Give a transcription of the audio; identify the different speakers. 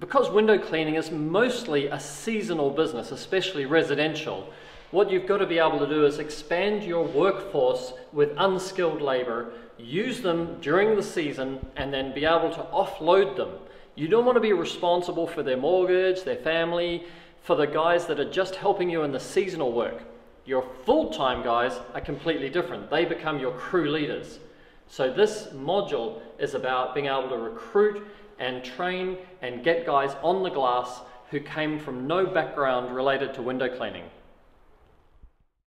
Speaker 1: because window cleaning is mostly a seasonal business, especially residential, what you've got to be able to do is expand your workforce with unskilled labor, use them during the season, and then be able to offload them. You don't want to be responsible for their mortgage, their family, for the guys that are just helping you in the seasonal work. Your full-time guys are completely different. They become your crew leaders. So this module is about being able to recruit and train and get guys on the glass who came from no background related to window cleaning.